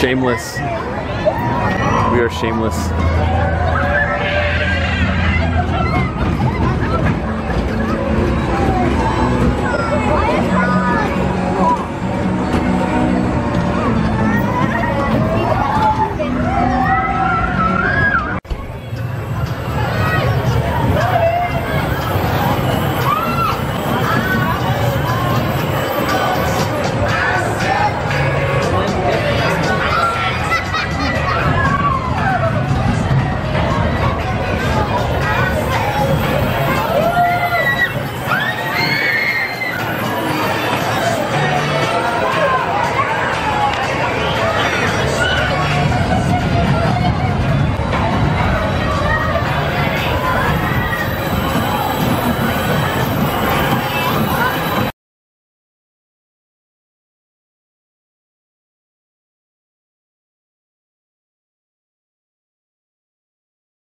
Shameless. We are shameless.